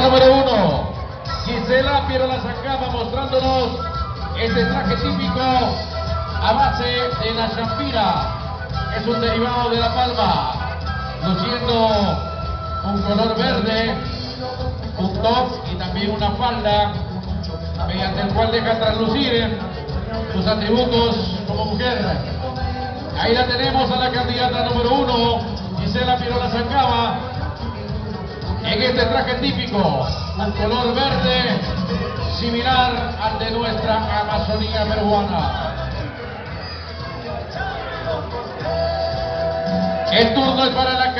Número uno, Gisela Pierola Sacaba mostrándonos este traje típico a base de la champira. Es un derivado de la palma, luciendo un color verde, un top y también una falda, mediante el cual deja traslucir sus atributos como mujer. Ahí la tenemos a la candidata número uno, este traje típico, un color verde similar al de nuestra Amazonía peruana. El turno es para la